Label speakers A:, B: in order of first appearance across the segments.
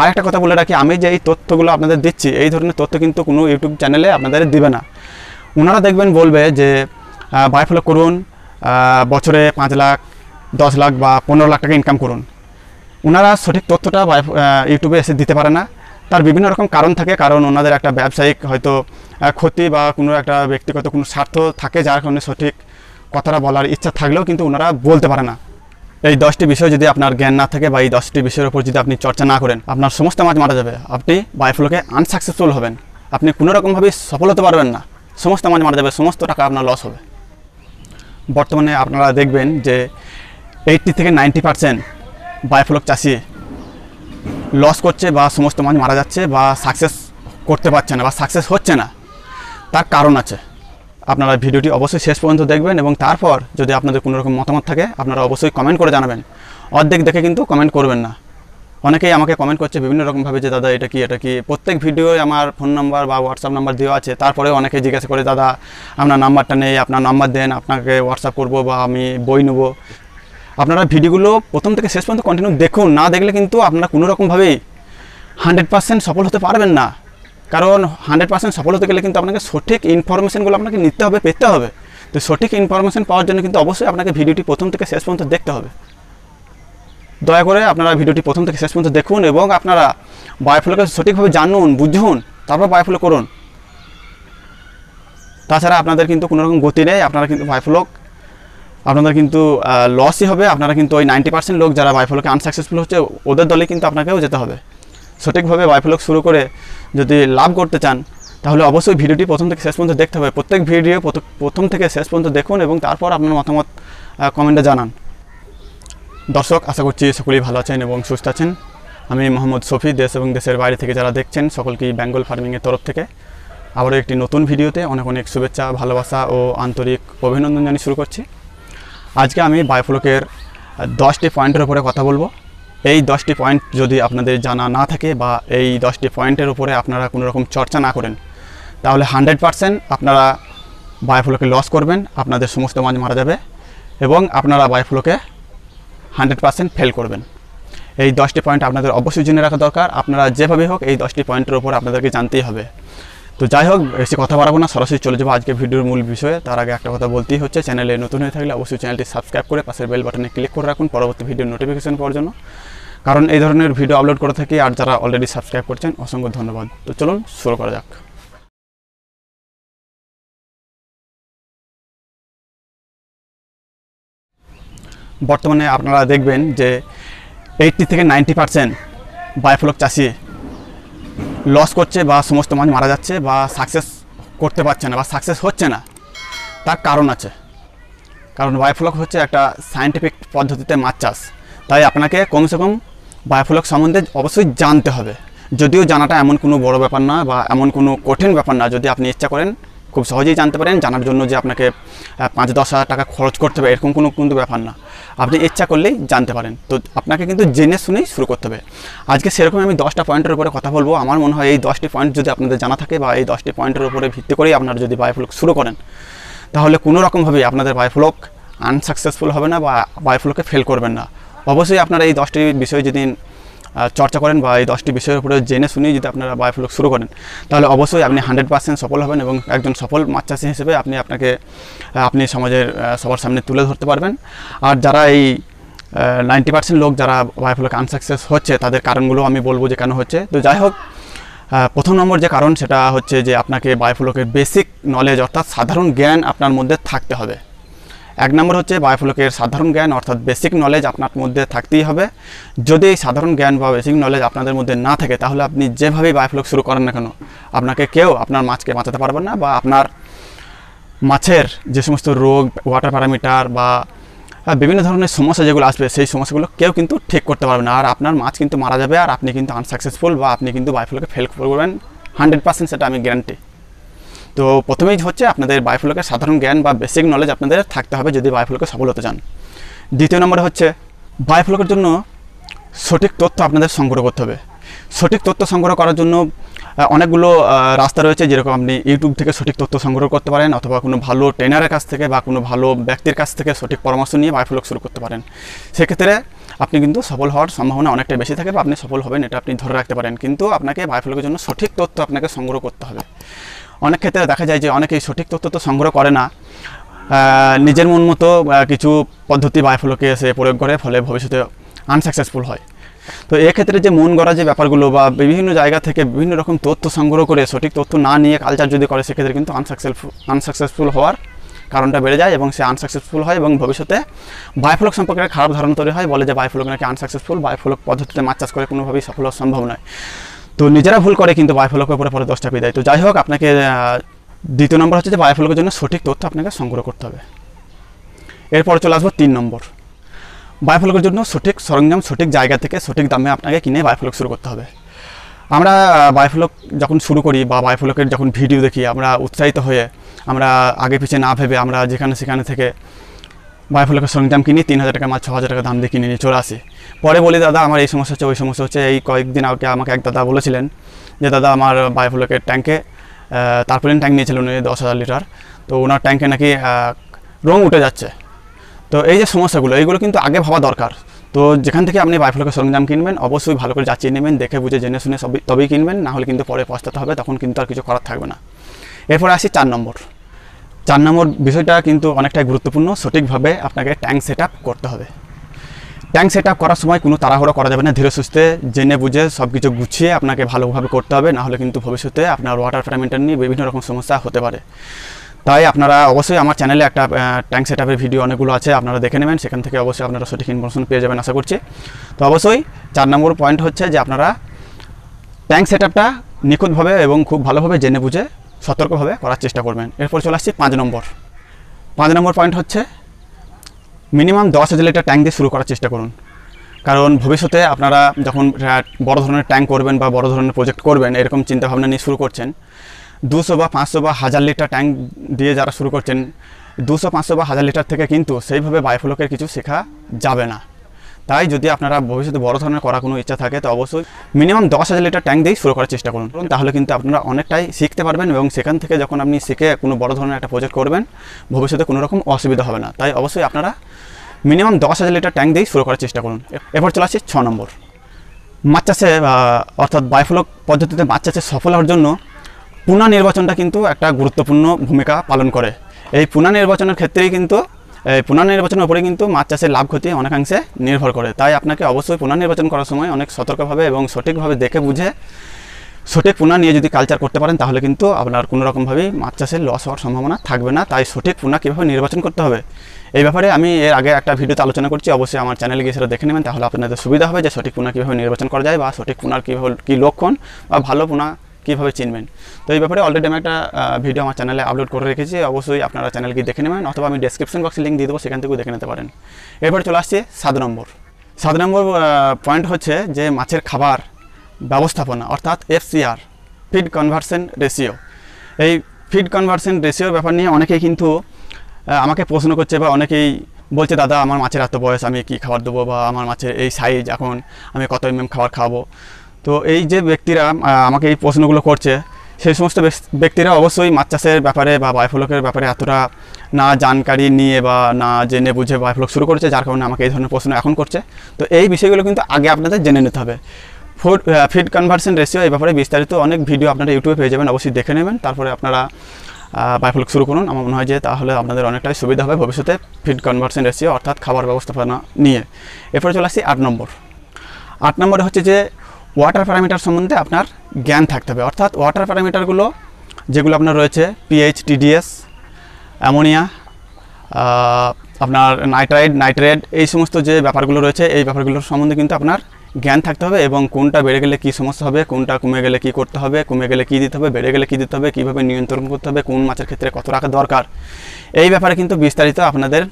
A: আর একটা কথা বলে রাখি, আমি যে এই তথ্যগুলো আপনাদের দিচ্ছি, এই ধরনের তথ্য কিন্তু কোনো ইউটিউব চ্যানেলে আপনাদের দিবে না। ওনারা দেখবেন বলবে যে বায়োফ্লক করুন বছরে পাঁচ লাখ, দশ লাখ বা পনেরো লাখ টাকা ইনকাম করুন। ওনারা সঠিক তথ্যটা ইউটিউবে এসে দিতে পারে না। তার বিভিন্ন রকম কারণ থাকে, কারণ ওনাদের একটা ব্যবসায়িক হয়তো ক্ষতি বা কোনো একটা ব্যক্তিগত কোনো স্বার্থ থাকে, যার কারণে সঠিক কথাটা বলার ইচ্ছা থাকলেও কিন্তু ওনারা বলতে পারে না। এই দশটি বিষয় যদি আপনার জ্ঞান না থাকে বা এই দশটি বিষয়ের উপর যদি আপনি চর্চা না করেন, আপনার সমস্ত মাছ মারা যাবে। আপনি বায়োফ্লোকে আনসাকসেসফুল হবেন। আপনি কোনো রকমভাবে সফল হতে পারবেন না। সমস্ত মাছ মারা যাবে, সমস্ত টাকা আপনার লস হবে। বর্তমানে আপনারা দেখবেন যে এইটটি থেকে নাইনটি পার্সেন্ট বায়োফ্লক চাষি লস করছে বা সমস্ত মাছ মারা যাচ্ছে বা সাকসেস করতে পারছে না বা সাকসেস হচ্ছে না। তার কারণ আছে। আপনারা ভিডিওটি অবশ্যই শেষ পর্যন্ত দেখবেন এবং তারপর যদি আপনাদের কোনো রকম মতামত থাকে, আপনারা অবশ্যই কমেন্ট করে জানাবেন। অর্ধেক দেখে কিন্তু কমেন্ট করবেন না। অনেকেই আমাকে কমেন্ট করছে বিভিন্ন রকমভাবে যে, দাদা, এটা কি এটা কি? প্রত্যেক ভিডিওয় আমার ফোন নাম্বার বা হোয়াটসঅ্যাপ নাম্বার দেওয়া আছে। তারপরে অনেকে জিজ্ঞাসা করে, দাদা, আপনার নাম্বারটা নেই, আপনার নাম্বার দেন, আপনাকে হোয়াটসঅ্যাপ করব বা আমি বই নেব। আপনারা ভিডিওগুলো প্রথম থেকে শেষ পর্যন্ত কন্টিনিউ দেখুন। না দেখলে কিন্তু আপনারা কোনো রকমভাবেই হান্ড্রেড পার্সেন্ট সফল হতে পারবেন না। কারণ হান্ড্রেড পার্সেন্ট সফল হতে গেলে কিন্তু আপনাকে সঠিক ইনফরমেশনগুলো আপনাকে নিতে হবে, পেতে হবে। তো সঠিক ইনফরমেশন পাওয়ার জন্য কিন্তু অবশ্যই আপনাকে ভিডিওটি প্রথম থেকে শেষ পর্যন্ত দেখতে হবে। দয়া করে আপনারা ভিডিওটি প্রথম থেকে শেষ পর্যন্ত দেখুন এবং আপনারা বায়োফ্লোকে সঠিকভাবে জানুন, বুঝুন, তারপর বায়োফ্লো করুন। তাছাড়া আপনাদের কিন্তু কোনো রকম গতি নেই, আপনারা কিন্তু বায়োফ্লোক আপনাদের কিন্তু লসই হবে। আপনারা কিন্তু ওই নাইনটি পার্সেন্ট লোক যারা বায়োফ্লোকে আনসাকসেসফুল হচ্ছে, ওদের দলে কিন্তু আপনাকেও যেতে হবে। সঠিকভাবে বায়োফ্লোক শুরু করে যদি লাভ করতে চান, তাহলে অবশ্যই ভিডিওটি প্রথম থেকে শেষ পর্যন্ত দেখতে হবে। প্রত্যেক ভিডিও প্রথ- প্রথম থেকে শেষ পর্যন্ত দেখুন এবং তারপর আপনার মতামত কমেন্টে জানান। দর্শক, আশা করছি সকলেই ভালো আছেন এবং সুস্থ আছেন। আমি মোহাম্মদ শফি, দেশ এবং দেশের বাইরে থেকে যারা দেখছেন, সকলকেই বেঙ্গল ফার্মিংয়ের তরফ থেকে আবারও একটি নতুন ভিডিওতে অনেক অনেক শুভেচ্ছা, ভালোবাসা ও আন্তরিক অভিনন্দন জানিয়ে শুরু করছি। আজকে আমি বায়োফ্লোকের দশটি পয়েন্টের উপরে কথা বলব। এই দশটি পয়েন্ট যদি আপনাদের জানা না থাকে বা এই দশটি পয়েন্টের উপরে আপনারা কোনো রকম চর্চা না করেন, তাহলে হান্ড্রেড পারসেন্ট আপনারা বায়োফ্লোকে লস করবেন, আপনাদের সমস্ত মাছ মারা যাবে এবং আপনারা বায়োফ্লোকে হান্ড্রেড পারসেন্ট ফেল করবেন। এই দশটি পয়েন্ট আপনাদের অবশ্যই জেনে রাখা দরকার। আপনারা যেভাবে হোক এই দশটি পয়েন্টের উপর আপনাদেরকে জানতেই হবে। তো যাই হোক, বেশি কথা বাড়াবো না, সরাসরি চলে যাব আজকে ভিডিওর মূল বিষয়ে। তার আগে একটা কথা বলতেই হচ্ছে, চ্যানেলে নতুন হয়ে থাকলে অবশ্যই চ্যানেলটি সাবস্ক্রাইব করে পাশের বেল বাটনে ক্লিক করে রাখুন পরবর্তী ভিডিওর নোটিফিকেশন পাওয়ার জন্য। কারণ এই ধরনের ভিডিও আপলোড করে থাকি আর যারা অলরেডি সাবস্ক্রাইব করছেন, অসংখ্য ধন্যবাদ। তো চলুন, শুরু করা যাক। বর্তমানে আপনারা দেখবেন যে এইটটি থেকে নাইনটি পার্সেন্ট বায়োফ্লক চাষি লস করছে বা সমস্ত মাছ মারা যাচ্ছে বা সাকসেস করতে পারছে না বা সাকসেস হচ্ছে না, তার কারণ আছে। কারণ বায়োফ্লক হচ্ছে একটা সায়েন্টিফিক পদ্ধতিতে মাছ চাষ। তাই আপনাকে কমসে কম বায়োফ্লক সম্বন্ধে অবশ্যই জানতে হবে। যদিও জানাটা এমন কোনো বড় ব্যাপার না বা এমন কোনো কঠিন ব্যাপার না, যদি আপনি ইচ্ছা করেন খুব সহজেই জানতে পারেন, জানার জন্য যে আপনাকে পাঁচ দশ হাজার টাকা খরচ করতে হবে, এরকম কোনো কিন্তু ব্যাপার না। আপনি ইচ্ছা করলেই জানতে পারেন। তো আপনাকে কিন্তু জেনে শুনেই শুরু করতে হবে। আজকে সেরকম আমি দশটা পয়েন্টের উপরে কথা বলব। আমার মনে হয় এই দশটি পয়েন্ট যদি আপনাদের জানা থাকে বা এই দশটি পয়েন্টের উপরে ভিত্তি করেই আপনারা যদি বায়োফ্লক শুরু করেন, তাহলে কোনো রকমভাবে আপনাদের বায়োফ্লক আনসাকসেসফুল হবে না বা বায়োফ্লকে ফেল করবেন না। অবশ্যই আপনারা এই দশটি বিষয় যদি চর্চা করেন বা এই দশটি বিষয়ের উপরে জেনে শুনেই যদি আপনারা বায়োফ্লক শুরু করেন, তাহলে অবশ্যই আপনি হান্ড্রেড পার্সেন্ট সফল হবেন এবং একজন সফল মাছ চাষি হিসেবে আপনি আপনাকে আপনি সমাজের সবার সামনে তুলে ধরতে পারবেন। আর যারা এই নাইনটি পার্সেন্ট লোক যারা বায়োফ্লক আনসাকসেস হচ্ছে, তাদের কারণগুলো আমি বলব যে কেন হচ্ছে। তো যাই হোক প্রথম নম্বর যে কারণ সেটা হচ্ছে যে আপনাকে বায়োফ্লকের বেসিক নলেজ অর্থাৎ সাধারণ জ্ঞান আপনার মধ্যে থাকতে হবে। এক নম্বর হচ্ছে বায়োফ্লকের সাধারণ জ্ঞান, অর্থাৎ বেসিক নলেজ আপনার মধ্যে থাকতেই হবে। যদি এই সাধারণ জ্ঞান বা বেসিক নলেজ আপনাদের মধ্যে না থাকে, তাহলে আপনি যেভাবেই বায়োফ্লক শুরু করেন না কেন, আপনাকে কেউ আপনার মাছকে বাঁচাতে পারবেন না বা আপনার মাছের যে সমস্ত রোগ ওয়াটার প্যারামিটার বা বিভিন্ন ধরনের সমস্যা যেগুলো আসবে, সেই সমস্যাগুলো কেউ কিন্তু ঠিক করতে পারবে না। আর আপনার মাছ কিন্তু মারা যাবে, আর আপনি কিন্তু আনসাকসেসফুল বা আপনি কিন্তু বায়োফ্লকে ফেল করবেন। হান্ড্রেড পার্সেন্ট সেটা আমি গ্যারান্টি তো প্রথমেই হচ্ছে আপনাদের বায়োফ্লকের সাধারণ জ্ঞান বা বেসিক নলেজ আপনাদের থাকতে হবে যদি বায়োফ্লকে সফল হতে চান। দ্বিতীয় নম্বরে হচ্ছে, বায়োফ্লকের জন্য সঠিক তথ্য আপনাদের সংগ্রহ করতে হবে। সঠিক তথ্য সংগ্রহ করার জন্য অনেকগুলো রাস্তা রয়েছে যেরকম আপনি ইউটিউব থেকে সঠিক তথ্য সংগ্রহ করতে পারেন অথবা কোনো ভালো ট্রেনারের কাছ থেকে বা কোনো ভালো ব্যক্তির কাছ থেকে সঠিক পরামর্শ নিয়ে বায়োফ্লক শুরু করতে পারেন। সেক্ষেত্রে আপনি কিন্তু সফল হওয়ার সম্ভাবনা অনেকটাই বেশি থাকে বা আপনি সফল হবেন, এটা আপনি ধরে রাখতে পারেন। কিন্তু আপনাকে বায়োফ্লকের জন্য সঠিক তথ্য আপনাকে সংগ্রহ করতে হবে। অনেক ক্ষেত্রে দেখা যায় যে অনেকেই সঠিক তথ্য তো সংগ্রহ করে না। নিজের মন মতো কিছু পদ্ধতি বায়োফ্লকে এসে প্রয়োগ করে, ফলে ভবিষ্যতে আনসাকসেসফুল হয়। তো এক্ষেত্রে যে মন গড়া যে ব্যাপারগুলো বা বিভিন্ন জায়গা থেকে বিভিন্ন রকম তথ্য সংগ্রহ করে সঠিক তথ্য না নিয়ে কালচার যদি করে, সেক্ষেত্রে কিন্তু আনসাকসেসফুল আনসাকসেসফুল হওয়ার কারণটা বেড়ে যায় এবং সে আনসাকসেসফুল হয় এবং ভবিষ্যতে বায়োফ্লক সম্পর্কে খারাপ ধারণা তৈরি হয়। বলে যে বায়োফ্লক নাকি আনসাকসেসফুল বায়োফ্লক পদ্ধতিতে মাছ চাষ করে কোনোভাবেই সফল সম্ভব নয়। তো নিজেরা ভুল করে কিন্তু বায়োফ্লকের উপরে পরে দশটা পেয়ে দেয় তো যাই হোক, আপনাকে দ্বিতীয় নম্বর হচ্ছে যে বায়োফ্লকের জন্য সঠিক তথ্য আপনাকে সংগ্রহ করতে হবে। এরপর চলে আসব তিন নম্বর। বায়োফ্লকের জন্য সঠিক সরঞ্জাম সঠিক জায়গা থেকে সঠিক দামে আপনাকে কিনে বায়োফ্লক শুরু করতে হবে। আমরা বায়োফ্লক যখন শুরু করি বা বায়োফ্লকের যখন ভিডিও দেখি, আমরা উৎসাহিত হয়ে, আমরা আগে পিছিয়ে না ভেবে আমরা যেখানে সেখানে থেকে বায়োফ্লকের সরঞ্জাম কিনি তিন হাজার টাকা মাছ ছ হাজার টাকা দাম দিয়ে কিনে নিয়ে চলে আসি। পরে বলি, দাদা, আমার এই সমস্যা হচ্ছে, ওই সমস্যা হচ্ছে। এই কয়েকদিন আগে আমাকে এক দাদা বলেছিলেন যে, দাদা, আমার বায়োফ্লকের ট্যাঙ্কে তারপরে ট্যাঙ্ক নিয়েছিলেন উনি দশ হাজার লিটার। তো ওনার ট্যাঙ্কে নাকি রং উঠে যাচ্ছে। তো এই যে সমস্যাগুলো, এইগুলো কিন্তু আগে ভাবা দরকার। তো যেখান থেকে আপনি বায়োফ্লকের সরঞ্জাম কিনবেন, অবশ্যই ভালো করে যাচিয়ে নেবেন, দেখে বুঝে জেনে শুনে সবই, তবেই কিনবেন। না হলে কিন্তু পরে পস্তাতে হবে, তখন কিন্তু আর কিছু করার থাকবে না। এরপর আসি চার নম্বর। চার নম্বর বিষয়টা কিন্তু অনেকটাই গুরুত্বপূর্ণ। সঠিকভাবে আপনাকে ট্যাঙ্ক সেট করতে হবে। ট্যাঙ্ক সেট করার সময় কোনো তাড়াহুড়ো করা যাবে না। ধীরে সুস্থে জেনে বুঝে সব কিছু গুছিয়ে আপনাকে ভালোভাবে করতে হবে। নাহলে কিন্তু ভবিষ্যতে আপনার ওয়াটার প্যারামিটার নিয়ে বিভিন্ন রকম সমস্যা হতে পারে। তাই আপনারা অবশ্যই আমার চ্যানেলে একটা ট্যাঙ্ক সেট ভিডিও অনেকগুলো আছে। আপনারা দেখে নেবেন। সেখান থেকে অবশ্যই আপনারা সঠিক ইনফরমেশন পেয়ে যাবেন আশা করছি। তো অবশ্যই চার নম্বর পয়েন্ট হচ্ছে যে আপনারা ট্যাঙ্ক সেট নিখুঁতভাবে এবং খুব ভালোভাবে জেনে বুঝে সতর্কভাবে করার চেষ্টা করবেন। এরপর চলে আসছি পাঁচ নম্বর। পাঁচ নম্বর পয়েন্ট হচ্ছে মিনিমাম দশ হাজার লিটার ট্যাঙ্ক দিয়ে শুরু করার চেষ্টা করুন। কারণ ভবিষ্যতে আপনারা যখন বড় ধরনের ট্যাঙ্ক করবেন বা বড় ধরনের প্রজেক্ট করবেন, এরকম চিন্তাভাবনা নিয়ে শুরু করছেন, দুশো বা পাঁচশো বা হাজার লিটার ট্যাঙ্ক দিয়ে যারা শুরু করছেন, দুশো, পাঁচশো বা হাজার লিটার থেকে কিন্তু সেইভাবে বায়োফ্লকের কিছু শেখা যাবে না। তাই যদি আপনারা ভবিষ্যতে বড় ধরনের করার কোনো ইচ্ছা থাকে, তো অবশ্যই মিনিমাম দশ হাজার লিটার ট্যাঙ্ক দিয়েই শুরু করার চেষ্টা করুন। তাহলে কিন্তু আপনারা অনেকটাই শিখতে পারবেন এবং সেখান থেকে যখন আপনি শিখে কোনো বড় ধরনের একটা প্রজেক্ট করবেন, ভবিষ্যতে কোনো রকম অসুবিধা হবে না। তাই অবশ্যই আপনারা মিনিমাম দশ হাজার লিটার ট্যাঙ্ক দিয়েই শুরু করার চেষ্টা করুন। এরপর চলে আসছে ছ নম্বর। মাছ চাষে অর্থাৎ বায়োফ্লক পদ্ধতিতে মাছ চাষে সফল হওয়ার জন্য পুনা নির্বাচনটা কিন্তু একটা গুরুত্বপূর্ণ ভূমিকা পালন করে। এই পুনা নির্বাচনের ক্ষেত্রেই কিন্তু এই পুনা উপরে কিন্তু মাছ চাষের লাভ ক্ষতি অনেকাংশে নির্ভর করে। তাই আপনাকে অবশ্যই পুনর্নির্বাচন করার সময় অনেক সতর্কভাবে এবং সঠিকভাবে দেখে বুঝে সঠিক পুনা নিয়ে যদি কালচার করতে পারেন, তাহলে কিন্তু আপনার কোনো রকমভাবেই মাছ চাষের লস হওয়ার সম্ভাবনা থাকবে না। তাই সঠিক পুনা কীভাবে নির্বাচন করতে হবে, এই ব্যাপারে আমি এর আগে একটা ভিডিওতে আলোচনা করছি। অবশ্যই আমার চ্যানেলে গিয়ে সেটা দেখে নেবেন। তাহলে আপনাদের সুবিধা হবে যে সঠিক পুনা কীভাবে নির্বাচন করা যায় বা সঠিক পুনার কীভাবে, কী লক্ষণ বা ভালো পুনা কীভাবে চিনবেন? তো এই ব্যাপারে অলরেডি আমি একটা ভিডিও আমার চ্যানেলে আপলোড করে রেখেছি। অবশ্যই আপনারা চ্যানেল গিয়ে দেখে নেবেন অথবা আমি ডেসক্রিপশন বক্সে লিঙ্ক দিয়ে দেবো, সেখান থেকেও দেখে নিতে পারেন। এরপরে চলে আসছে সাত নম্বর। সাত নম্বর পয়েন্ট হচ্ছে যে মাছের খাবার ব্যবস্থাপনা, অর্থাৎ এফসিআর ফিড কনভার্সন রেশিও এই ফিড কনভার্সন রেশিওর ব্যাপার নিয়ে অনেকেই কিন্তু আমাকে প্রশ্ন করছে বা অনেকেই বলছে, দাদা, আমার মাছের এত বয়স, আমি কি খাবার দেবো বা আমার মাছের এই সাইজ এখন আমি কত এম খাবার খাওয়াবো তো এই যে ব্যক্তিরা আমাকে এই প্রশ্নগুলো করছে, সেই সমস্ত ব্যক্তিরা অবশ্যই মাছ চাষের ব্যাপারে বা বায়োফ্লকের ব্যাপারে এতটা না জানকারি নিয়ে বা না জেনে বুঝে বায়োফ্লক শুরু করেছে, যার কারণে আমাকে এই ধরনের প্রশ্ন এখন করছে। তো এই বিষয়গুলো কিন্তু আগে আপনাদের জেনে নিতে হবে। ফুড ফিড কনভার্সন রেশিও এই ব্যাপারে বিস্তারিত অনেক ভিডিও আপনারা ইউটিউবে পেয়ে যাবেন, অবশ্যই দেখে নেবেন। তারপরে আপনারা বায়োফ্লক শুরু করুন। আমার মনে হয় যে তাহলে আপনাদের অনেকটাই সুবিধা হবে ভবিষ্যতে ফিড কনভার্সন রেশিও অর্থাৎ খাবার ব্যবস্থাপনা নিয়ে। এরপরে চলে আসছি আট নম্বর। আট নম্বরে হচ্ছে যে ওয়াটার প্যারামিটার সম্বন্ধে আপনার জ্ঞান থাকতে হবে। অর্থাৎ ওয়াটার প্যারামিটারগুলো যেগুলো আপনার রয়েছে পিএইচ টিডিএস অ্যামোনিয়া আপনার নাইট্রাইড নাইট্রেট এই সমস্ত যে ব্যাপারগুলো রয়েছে, এই ব্যাপারগুলোর সম্বন্ধে কিন্তু আপনার জ্ঞান থাকতে হবে এবং কোনটা বেড়ে গেলে কী সমস্যা হবে, কোনটা কমে গেলে কী করতে হবে, কমে গেলে কী দিতে হবে, বেড়ে গেলে কী দিতে হবে, কীভাবে নিয়ন্ত্রণ করতে হবে, কোন মাছের ক্ষেত্রে কত রাখা দরকার। এই ব্যাপারে কিন্তু বিস্তারিত আপনাদের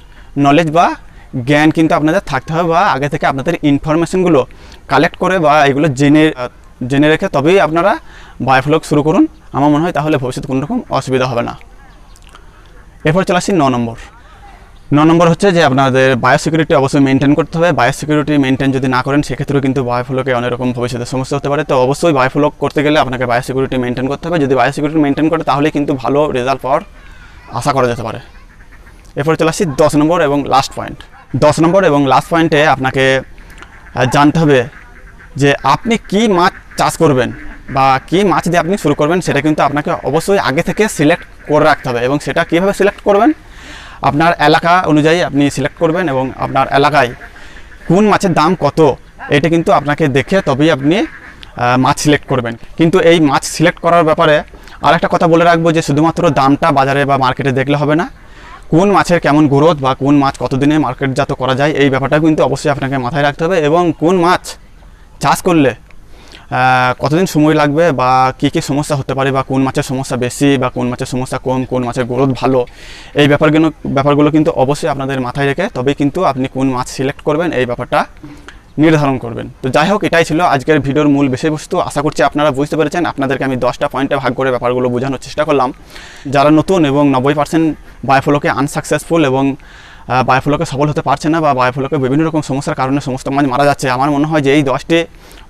A: নলেজ বা জ্ঞান কিন্তু আপনাদের থাকতে হবে বা আগে থেকে আপনাদের ইনফরমেশনগুলো কালেক্ট করে বা এগুলো জেনে জেনে রেখে তবেই আপনারা বায়োফ্লক শুরু করুন। আমার মনে হয় তাহলে ভবিষ্যতে কোনো রকম অসুবিধা হবে না। এরপর চলে আসছি ন নম্বর। ন নম্বর হচ্ছে যে আপনাদের বায়োসিকিউরিটি অবশ্যই মেনটেন করতে হবে। বায়োসিকিউরিটি মেনটেন যদি না করেন, সেক্ষেত্রেও কিন্তু বায়োফ্লোকে অনেক রকম ভবিষ্যতে সমস্যা হতে পারে। তো অবশ্যই বায়োফ্লো করতে গেলে আপনাকে বায়োসিকিউরিটি মেনটেন করতে হবে। যদি বায়োসিকিউরিটি মেনটেন করে তাহলে কিন্তু ভালো রেজাল্ট পাওয়ার আশা করা যেতে পারে। এরপরে চলে আসছি দশ নম্বর এবং লাস্ট পয়েন্ট দশ নম্বর এবং লাস্ট পয়েন্টে আপনাকে জানতে হবে যে আপনি কি মাছ চাষ করবেন বা কি মাছ দিয়ে আপনি শুরু করবেন সেটা কিন্তু আপনাকে অবশ্যই আগে থেকে সিলেক্ট করে রাখতে হবে এবং সেটা কীভাবে সিলেক্ট করবেন? আপনার এলাকা অনুযায়ী আপনি সিলেক্ট করবেন এবং আপনার এলাকায় কোন মাছের দাম কত, এটা কিন্তু আপনাকে দেখে তবেই আপনি মাছ সিলেক্ট করবেন। কিন্তু এই মাছ সিলেক্ট করার ব্যাপারে আরেকটা কথা বলে রাখব যে শুধুমাত্র দামটা বাজারে বা মার্কেটে দেখলে হবে না। কোন মাছের কেমন গ্রোথ বা কোন মাছ কতদিনে মার্কেটজাত করা যায়, এই ব্যাপারটা কিন্তু অবশ্যই আপনাকে মাথায় রাখতে হবে এবং কোন মাছ চাষ করলে কতদিন সময় লাগবে বা কী কী সমস্যা হতে পারে বা কোন মাছের সমস্যা বেশি বা কোন মাছের সমস্যা কম, কোন মাছের গ্রোথ ভালো, এই ব্যাপারগুলো ব্যাপারগুলো কিন্তু অবশ্যই আপনাদের মাথায় রেখে তবেই কিন্তু আপনি কোন মাছ সিলেক্ট করবেন, এই ব্যাপারটা নির্ধারণ করবেন। তো যাই হোক, এটাই ছিল আজকের ভিডিওর মূল বিষয়বস্তু। আশা করছি আপনারা বুঝতে পেরেছেন। আপনাদেরকে আমি দশটা পয়েন্টে ভাগ করে ব্যাপারগুলো বোঝানোর চেষ্টা করলাম। যারা নতুন এবং নব্বই পার্সেন্ট বায়োফ্লোকে আনসাকসেসফুল এবং বায়োফ্লোকে সফল হতে পারছে না বা বায়োফ্লোকে বিভিন্ন রকম সমস্যার কারণে সমস্ত মাছ মারা যাচ্ছে, আমার মনে হয় যে এই দশটি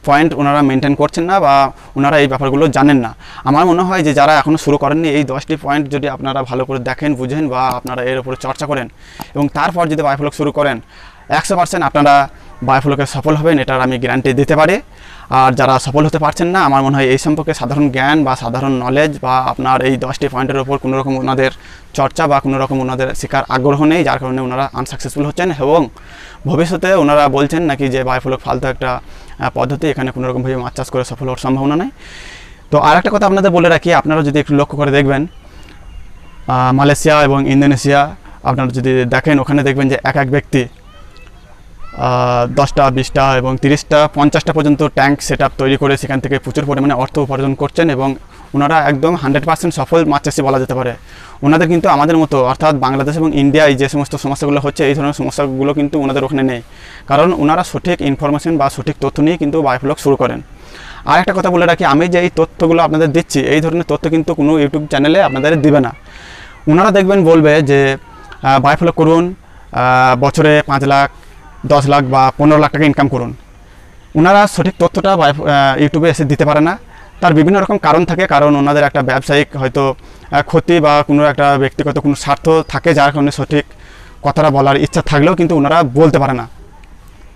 A: পয়েন্ট ওনারা মেনটেন করছেন না বা ওনারা এই ব্যাপারগুলো জানেন না। আমার মনে হয় যে যারা এখনও শুরু করেননি, এই দশটি পয়েন্ট যদি আপনারা ভালো করে দেখেন, বুঝেন বা আপনারা এর উপরে চর্চা করেন এবং তারপর যদি বায়োফ্লক শুরু করেন, একশো পার্সেন্ট আপনারা বায়োফ্লকে সফল হবেন, এটার আমি গ্যারান্টি দিতে পারি। আর যারা সফল হতে পারছেন না, আমার মনে হয় এই সম্পর্কে সাধারণ জ্ঞান বা সাধারণ নলেজ বা আপনার এই দশটি পয়েন্টের ওপর কোনো রকম ওনাদের চর্চা বা কোনো রকম ওনাদের শেখার আগ্রহ নেই, যার কারণে ওনারা আনসাকসেসফুল হচ্ছেন এবং ভবিষ্যতে ওনারা বলছেন নাকি যে বায়োফ্লক ফালতু একটা পদ্ধতি, এখানে কোনো রকমভাবে মাছ চাষ করে সফল হওয়ার সম্ভাবনা নেই। তো আর একটা কথা আপনাদের বলে রাখি, আপনারা যদি একটু লক্ষ্য করে দেখবেন মালয়েশিয়া এবং ইন্দোনেশিয়া, আপনারা যদি দেখেন, ওখানে দেখবেন যে এক এক ব্যক্তি দশটা, বিশটা এবং তিরিশটা, পঞ্চাশটা পর্যন্ত ট্যাঙ্ক সেট তৈরি করে সেখান থেকে প্রচুর পরিমাণে অর্থ উপার্জন করছেন এবং ওনারা একদম হান্ড্রেড পার্সেন্ট সফল মাছ চাষি বলা যেতে পারে। ওনাদের কিন্তু আমাদের মতো, অর্থাৎ বাংলাদেশ এবং ইন্ডিয়ায় যে সমস্ত সমস্যাগুলো হচ্ছে, এই ধরনের সমস্যাগুলো কিন্তু ওনাদের ওখানে নেই। কারণ ওনারা সঠিক ইনফরমেশন বা সঠিক তথ্য নিয়ে কিন্তু বায়োফ্লক শুরু করেন। আর একটা কথা বলে রাখি, আমি যে এই তথ্যগুলো আপনাদের দিচ্ছি, এই ধরনের তথ্য কিন্তু কোনো ইউটিউব চ্যানেলে আপনাদের দিবে না। ওনারা দেখবেন বলবে যে বায়োফ্লক করুন বছরে পাঁচ লাখ দশ লাখ বা পনেরো লাখ টাকা ইনকাম করুন। ওনারা সঠিক তথ্যটা ইউটিউবে এসে দিতে পারে না। তার বিভিন্ন রকম কারণ থাকে। কারণ ওনাদের একটা ব্যবসায়িক হয়তো ক্ষতি বা কোনো একটা ব্যক্তিগত কোনো স্বার্থ থাকে যার কারণে সঠিক কথাটা বলার ইচ্ছা থাকলেও কিন্তু ওনারা বলতে পারে না।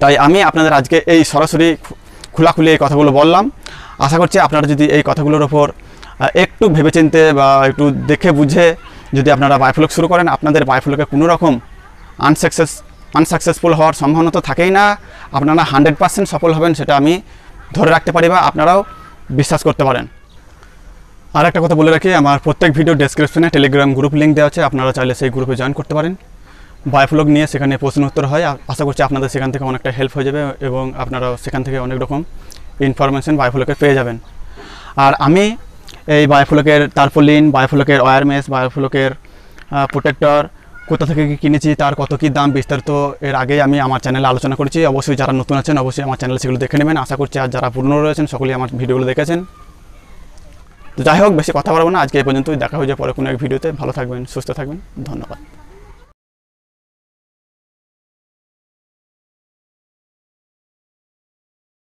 A: তাই আমি আপনাদের আজকে এই সরাসরি খোলাখুলি এই কথাগুলো বললাম। আশা করছি আপনারা যদি এই কথাগুলোর ওপর একটু ভেবেচিন্তে বা একটু দেখে বুঝে যদি আপনারা বায়োফ্লক শুরু করেন, আপনাদের বায়োফ্লকে কোনো রকম আনসাকসেস আনসাকসেসফুল হওয়ার সম্ভাবনা তো থাকেই না। আপনারা হান্ড্রেড পার্সেন্ট সফল হবেন, সেটা আমি ধরে রাখতে পারি বা আপনারাও বিশ্বাস করতে পারেন। আর একটা কথা বলে রাখি, আমার প্রত্যেক ভিডিও ডেসক্রিপশনে টেলিগ্রাম গ্রুপ লিঙ্ক দেওয়া আছে, আপনারা চাইলে সেই গ্রুপে জয়েন করতে পারেন। বায়োফ্লগ নিয়ে সেখানে প্রশ্ন উত্তর হয় আশা করছি আপনাদের সেখান থেকে অনেকটা হেল্প হয়ে যাবে এবং আপনারা সেখান থেকে অনেক রকম ইনফরমেশন বায়োফ্লকের পেয়ে যাবেন। আর আমি এই বায়োফ্লকের তারপলিন বায়োফ্লকের ওয়ারমেস বায়োফ্লকের প্রোটেক্টর কোথা থেকে কিনেছি, তার কত কী দাম বিস্তারিত এর আগে আমি আমার চ্যানেলে আলোচনা করেছি। অবশ্যই যারা নতুন আছেন, অবশ্যই আমার চ্যানেলে সেগুলো দেখে নেবেন। আশা করছি আর যারা পুরনো রয়েছেন, সকলেই আমার ভিডিওগুলো দেখেছেন। তো যাই হোক, বেশি কথা বলব না। আজকে এই পর্যন্তই। দেখা হয়ে যায় পরে কোনো এক ভিডিওতে। ভালো থাকবেন, সুস্থ থাকবেন। ধন্যবাদ।